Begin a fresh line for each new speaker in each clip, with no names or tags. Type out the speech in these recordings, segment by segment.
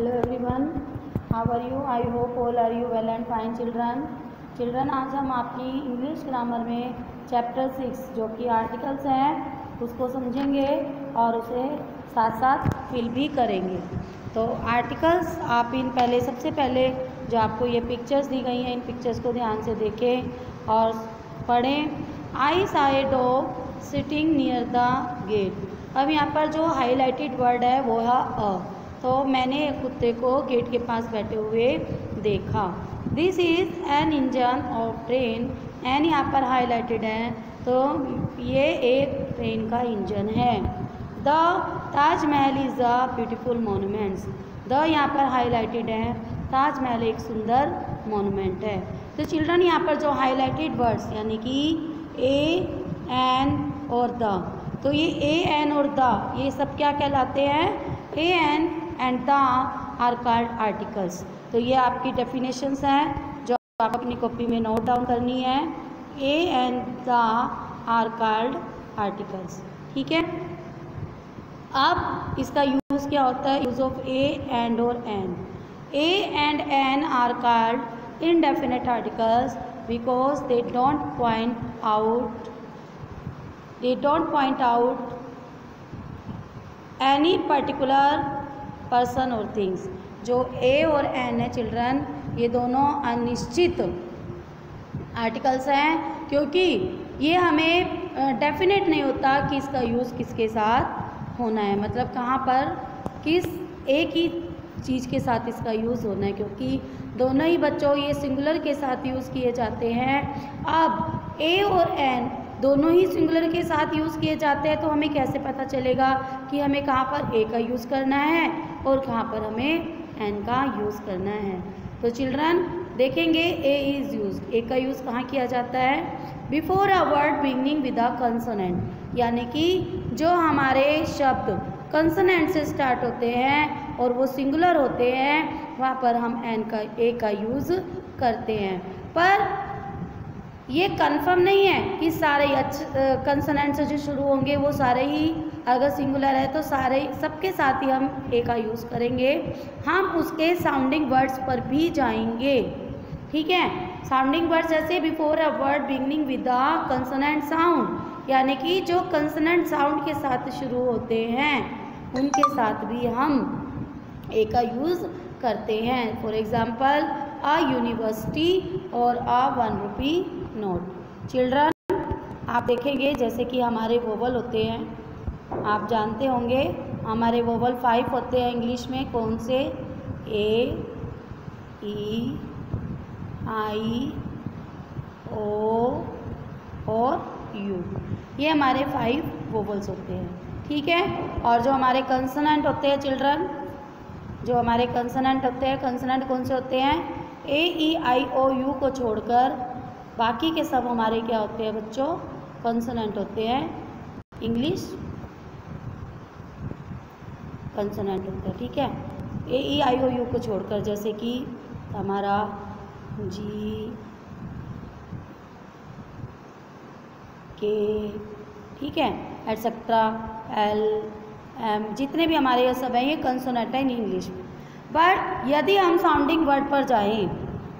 Hello everyone how are you I hope all are you well and fine children children आज हम आपकी English grammar में chapter six जो कि articles हैं, उसको समझेंगे और उसे साथ साथ फिल भी करेंगे। तो आर्टिकल्स आप इन पहले, सबसे पहले जो आपको ये पिक्चर्स दी गई हैं, इन पिक्चर्स को ध्यान से देखें और पढ़ें। I saw dog sitting near the gate अब यहाँ पर जो हाईलाइटेड वर्ड है, वो है अ। तो मैंने कुत्ते को गेट के पास बैठे हुए देखा। This is an engine of train an यहाँ पर हाईलाइटेड है। तो ये एक ट्रेन का इंजन है। The Taj Mahal is a beautiful monuments the यहाँ पर हाईलाइटेड है। ताजमहल एक सुंदर मोनूमेंट है। तो चिल्ड्रन यहाँ पर जो हाईलाइटेड वर्ड्स यानी कि ए एन और द तो ये ए एन और द ये सब क्या कहलाते हैं? A an and the are called articles तो ये आपकी डेफिनेशंस हैं, जो आप अपनी कॉपी में नोट डाउन करनी है. A and the are called articles ठीक है? अब इसका यूज़ क्या होता है? यूज़ ऑफ़ ए एंड और an a and an are called indefinite articles because they don't point out they don't point out any particular person और things जो ए और एन है चिल्ड्रन ये दोनों अनिश्चित आर्टिकल्स हैं, क्योंकि ये हमें डेफिनेट नहीं होता कि इसका यूज़ किसके साथ होना है। मतलब कहाँ पर किस एक ही चीज़ के साथ इसका यूज़ होना है, क्योंकि दोनों ही बच्चों ये सिंगुलर के साथ यूज़ किए जाते हैं। अब ए और एन दोनों ही सिंगुलर के साथ यूज़ किए जाते हैं तो हमें कैसे पता चलेगा कि हमें कहाँ पर ए का यूज़ करना है और कहाँ पर हमें एन का यूज़ करना है? तो चिल्ड्रन देखेंगे ए इज़ यूज़ ए का यूज़ कहाँ किया जाता है? Before a word beginning with a consonant यानी कि जो हमारे शब्द कंसनेंट से स्टार्ट होते हैं और वो सिंगुलर होते हैं, वहाँ पर हम एन का ए का यूज़ करते हैं। पर ये कंफर्म नहीं है कि सारे कंसनेंट से जो शुरू होंगे, वो सारे ही अगर सिंगुलर है तो सारे सबके साथ ही हम ए का यूज़ करेंगे। हम उसके साउंडिंग वर्ड्स पर भी जाएँगे। ठीक है? साउंडिंग वर्ड्स जैसे before a word beginning with a consonant sound यानी कि जो कंसनेंट साउंड के साथ शुरू होते हैं, उनके साथ भी हम ए का यूज़ करते हैं। फॉर एग्ज़ाम्पल आ यूनिवर्सिटी और a one rupee note children आप देखेंगे, जैसे कि हमारे वोवल होते हैं, आप जानते होंगे, हमारे वोवल फाइव होते हैं इंग्लिश में, कौन से? ए ई आई ओ और यू ये हमारे फाइव वोवल्स होते हैं, ठीक है? और जो हमारे कंसनेंट होते हैं चिल्ड्रन जो हमारे कंसनेंट होते हैं कंसनेंट कौन से होते हैं? ए ई आई ओ यू को छोड़कर बाकी के सब हमारे क्या होते हैं बच्चों? कंसोनेंट होते हैं। इंग्लिश कंसोनेंट होते हैं, ठीक है? ए ई आई ओ यू को छोड़कर जैसे कि हमारा जी के ठीक है? एटसेट्रा एल एम जितने भी हमारे ये सब हैं, ये कंसोनेंट हैं इन इंग्लिश में। बट यदि हम साउंडिंग वर्ड पर जाएँ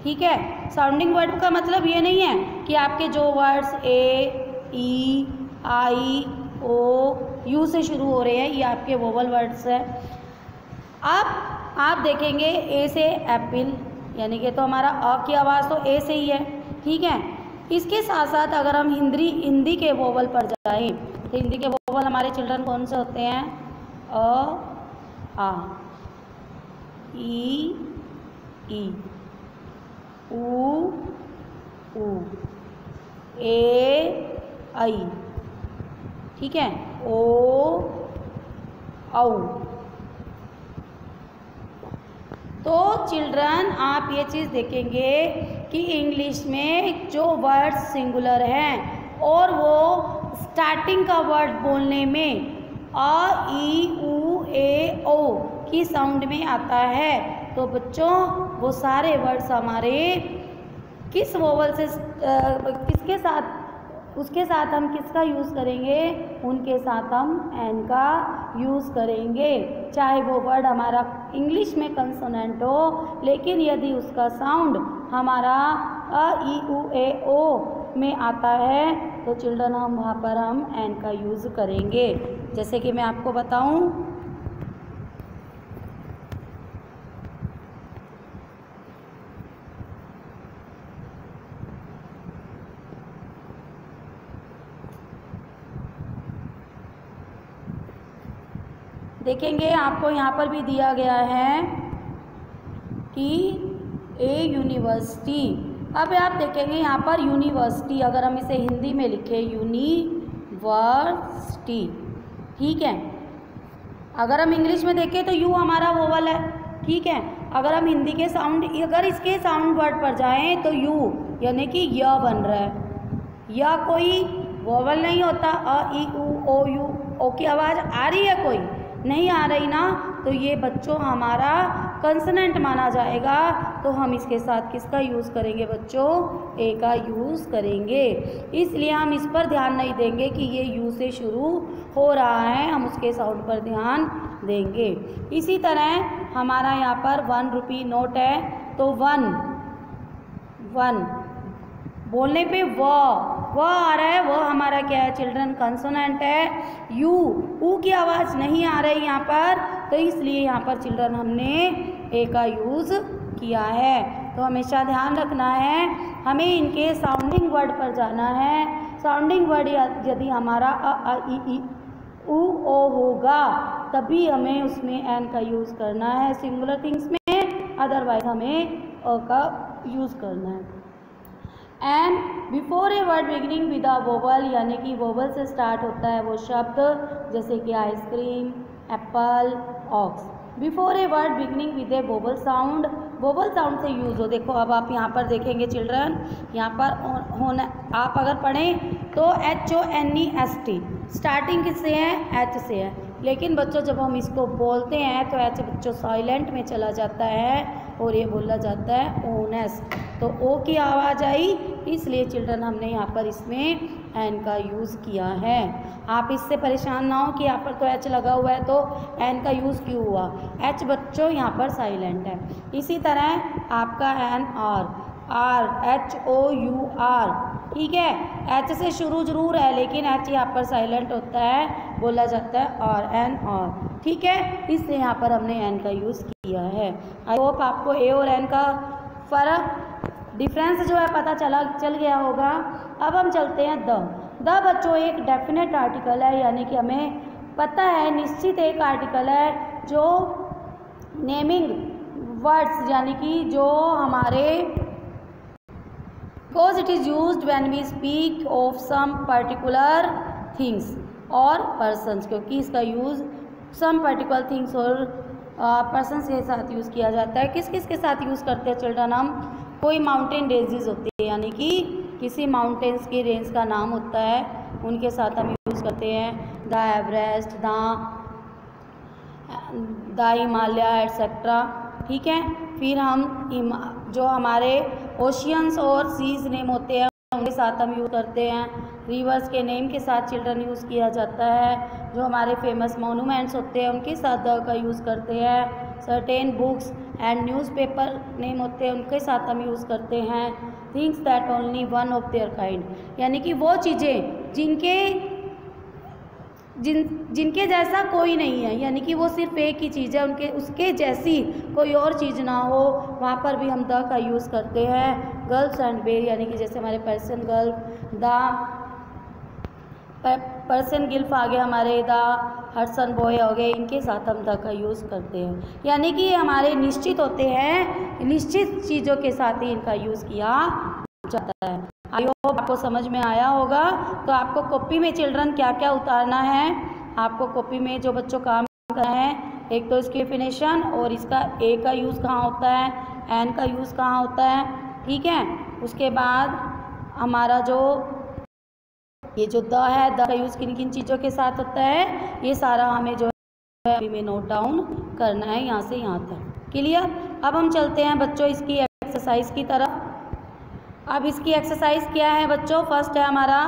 ठीक है? साउंडिंग वर्ड का मतलब ये नहीं है कि आपके जो words A E I O you से शुरू हो रहे हैं, ये आपके वोवल वर्ड्स हैं। अब आप देखेंगे ए से एप्पल यानी कि तो हमारा अ की आवाज़ तो ए से ही है, ठीक है? इसके साथ साथ अगर हम हिंदी हिंदी के वोवल पर जाएँ तो हिंदी के वोवल हमारे चिल्ड्रन कौन से होते हैं? अ, आ, ई ई। U U A I ठीक है? O औ। तो चिल्ड्रन, आप ये चीज़ देखेंगे कि इंग्लिश में जो वर्ड सिंगुलर हैं और वो स्टार्टिंग का वर्ड बोलने में अ, ई ऊ ए, ओ की साउंड में आता है। तो बच्चों वो सारे वर्ड्स हमारे किस वोवल से किसके साथ, उसके साथ हम किसका यूज़ करेंगे? उनके साथ हम एन का यूज़ करेंगे। चाहे वो वर्ड हमारा इंग्लिश में कंसोनेंट हो, लेकिन यदि उसका साउंड हमारा अ, ई, उ, ए, ओ में आता है तो चिल्ड्रन हम वहाँ पर हम एन का यूज़ करेंगे। जैसे कि मैं आपको बताऊँ देखेंगे, आपको यहाँ पर भी दिया गया है कि ए यूनिवर्सिटी अब आप देखेंगे यहाँ पर यूनिवर्सिटी अगर हम इसे हिंदी में लिखें यूनिवर्सिटी ठीक है? अगर हम इंग्लिश में देखें तो यू हमारा वोवल है। ठीक है? अगर हम हिंदी के साउंड अगर इसके साउंड वर्ड पर जाएँ तो यू यानी कि य बन रहा है। या कोई वोवल नहीं होता, अ, ई, उ, ओ, यू, ओ की आवाज़ आ रही है कोई? नहीं आ रही ना तो ये बच्चों हमारा कंसनेंट माना जाएगा। तो हम इसके साथ किसका यूज़ करेंगे बच्चों? ए का यूज़ करेंगे। इसलिए हम इस पर ध्यान नहीं देंगे कि ये यू से शुरू हो रहा है। हम उसके साउंड पर ध्यान देंगे। इसी तरह हमारा यहाँ पर वन रुपी नोट है तो वन वन बोलने पे व व आ रहा है वह हमारा क्या है चिल्ड्रन कंसोनेंट है। यू ऊ की आवाज़ नहीं आ रही यहाँ पर तो इसलिए यहाँ पर चिल्ड्रन हमने ए का यूज़ किया है। तो हमेशा ध्यान रखना है, हमें इनके साउंडिंग वर्ड पर जाना है। साउंडिंग वर्ड यदि हमारा अ आ इ ई उ, ओ होगा, तभी हमें उसमें एन का यूज़ करना है। सिंगुलर थिंग्स में अदरवाइज़ हमें अ का यूज़ करना है। And before a word beginning with a vowel यानी कि वोवल से स्टार्ट होता है वो शब्द, जैसे कि ice cream apple ox before a word beginning with a vowel sound vowel sound से यूज़ हो. देखो, अब आप यहाँ पर देखेंगे चिल्ड्रन यहाँ पर होना, आप अगर पढ़ें तो H O N E S T starting किससे है? एच से है. लेकिन बच्चों, जब हम इसको बोलते हैं तो एच बच्चों साइलेंट में चला जाता है और ये बोला जाता है ओनेस तो ओ की आवाज़ आई, इसलिए चिल्ड्रन हमने यहाँ पर इसमें एन का यूज़ किया है। आप इससे परेशान ना हो कि यहाँ पर तो एच लगा हुआ है तो एन का यूज़ क्यों हुआ? एच बच्चों यहाँ पर साइलेंट है। इसी तरह आपका N R R H O U R ठीक है? एच से शुरू ज़रूर है, लेकिन एच यहाँ पर साइलेंट होता है, बोला जाता है और एन और ठीक है? इसलिए यहाँ पर हमने एन का यूज़ किया है। आई होप आपको ए और एन का फ़र्क डिफरेंस जो है पता चला, चल गया होगा। अब हम चलते हैं द। द बच्चों, एक डेफिनेट आर्टिकल है, यानी कि हमें पता है, निश्चित एक आर्टिकल है, जो नेमिंग वर्ड्स यानी कि जो हमारे because it is use when we speak of some particular things और पर्सनस क्योंकि इसका यूज़ सम पर्टिकुलर थिंग्स और पर्सनस के साथ यूज़ किया जाता है। किस किस के साथ यूज़ करते हैं चिल्ड्रन हम? कोई माउंटेन रेंजेस होती है, यानी कि किसी माउंटेन्स की रेंज का नाम होता है, उनके साथ हम यूज़ करते हैं। The Everest, the the Himalaya etcetera ठीक है? फिर हम जो हमारे ओशियंस और सीज नेम होते हैं, उनके साथ हम यूज़ करते हैं। रिवर्स के नेम के साथ चिल्ड्रन यूज़ किया जाता है। जो हमारे फ़ेमस मोनूमेंट्स होते हैं, उनके साथ द का यूज़ करते हैं। Certain books and newspaper name होते हैं, उनके साथ हम यूज़ करते हैं। Things that only one of their kind यानी कि वो चीज़ें जिनके, जिन, जिनके जैसा कोई नहीं है। यानी कि वो सिर्फ़ एक ही चीज़ है, उनके, उसके जैसी कोई और चीज़ ना हो, वहाँ पर भी हम द का यूज़ करते हैं। गर्ल्स एंड बे यानी कि जैसे हमारे Persian Gulf the Persian Gulf आ गया हमारे द हर्सन बॉय हो गए, इनके साथ हम द का यूज़ करते हैं। यानी कि हमारे निश्चित होते हैं, निश्चित चीज़ों के साथ ही इनका यूज़ किया जाता है। आई होप आपको समझ में आया होगा। तो आपको कॉपी में चिल्ड्रन क्या क्या उतारना है? आपको कॉपी में जो बच्चों काम कर रहे हैं, एक तो इसकी डेफिनेशन और इसका ए का यूज़ कहाँ होता है एन का यूज़ कहाँ होता है, ठीक है? उसके बाद हमारा जो ये जो द है, द का यूज़ किन किन चीज़ों के साथ होता है? ये सारा हमें जो है, अभी में नोट डाउन करना है यहाँ से यहाँ तक। क्लियर अब हम चलते हैं बच्चों इसकी एक्सरसाइज की तरफ़। अब इसकी एक्सरसाइज क्या है बच्चों? फ़र्स्ट है हमारा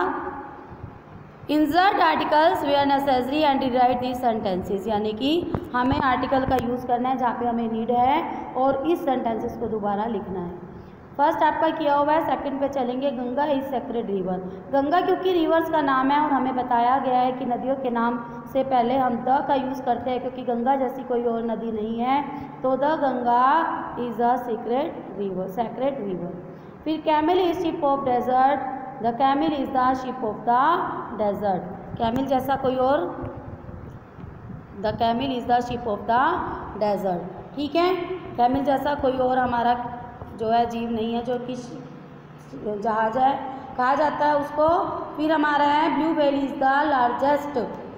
insert articles wherever necessary and write the sentences यानी कि हमें आर्टिकल का यूज़ करना है जहाँ पे हमें नीड है और इस सेंटेंसेस को दोबारा लिखना है। फ़र्स्ट आपका किया हुआ है सेकंड पे चलेंगे, Ganga is sacred river Ganga क्योंकि रिवर्स का नाम है और हमें बताया गया है कि नदियों के नाम से पहले हम द का यूज़ करते हैं क्योंकि गंगा जैसी कोई और नदी नहीं है तो the Ganga is a secret river sacred river फिर camel is ship of desert the camel is the ship of the desert camel जैसा कोई और the camel is the ship of the desert ठीक है? कैमिल जैसा कोई और हमारा जो है जीव नहीं है, जो कि जहाज़ है, कहा जाता है उसको। फिर हमारा है blue whale is the largest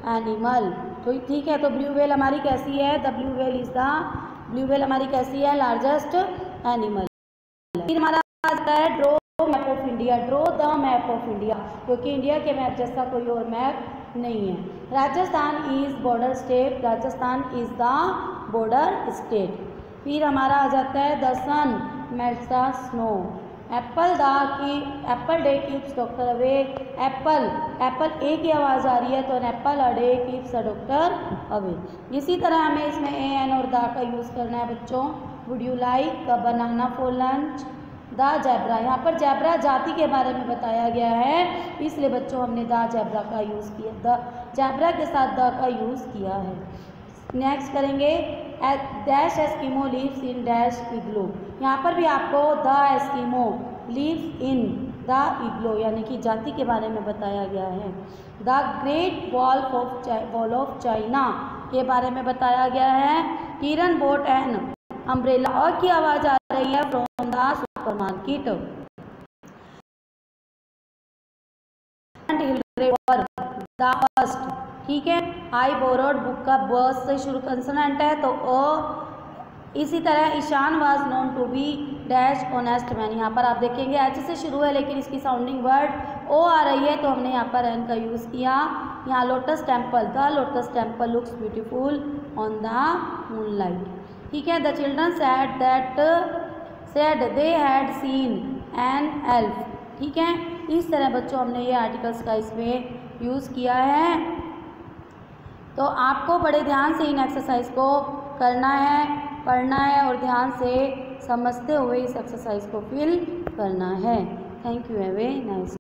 animal तो ठीक है तो ब्लू वेल हमारी कैसी है? The blue whale is the blue whale हमारी कैसी है? लार्जेस्ट एनिमल फिर हमारा आता है draw map of India draw the map of India क्योंकि इंडिया के मैप जैसा कोई और मैप नहीं है। Rajasthan is border state Rajasthan is the border state फिर हमारा आ जाता है the sun the snow apple दा की, apple day keeps, doctor away. Apple apple A की आवाज़ आ रही है तो apple a day keeps a doctor away. इसी तरह हमें इसमें ए, एन और दा का यूज़ करना है, बच्चों। Would you like banana for lunch the zebra. यहाँ पर जैबरा जाति के बारे में बताया गया है, इसलिए बच्चों हमने द जैबरा का यूज़ किया, द जैबरा के साथ द का यूज़ किया है। नेक्स्ट करेंगे dash Eskimo lives in dash igloo यहाँ पर भी आपको the Eskimo lives in the igloo यानी कि जाति के बारे में बताया गया है। The great wall of wall of China के बारे में बताया गया है। किरण बोट एंड अम्ब्रेला और की आवाज़ आ रही है from the supermarket the first ठीक है? आई बोरोड बुक का बर्स से शुरू कंसनेंट है तो ओ इसी तरह Ishan was known to be dash honest man यहाँ पर आप देखेंगे एच से शुरू है, लेकिन इसकी साउंडिंग वर्ड ओ आ रही है तो हमने यहाँ पर एन का यूज़ किया। यहाँ lotus temple the lotus temple looks beautiful on the moon ठीक है? The children said that said they had seen an elf ठीक है? इस तरह बच्चों हमने ये आर्टिकल्स का इसमें यूज़ किया है। तो आपको बड़े ध्यान से इन एक्सरसाइज को करना है, पढ़ना है और ध्यान से समझते हुए इस एक्सरसाइज को फिल करना है। Thank you have nice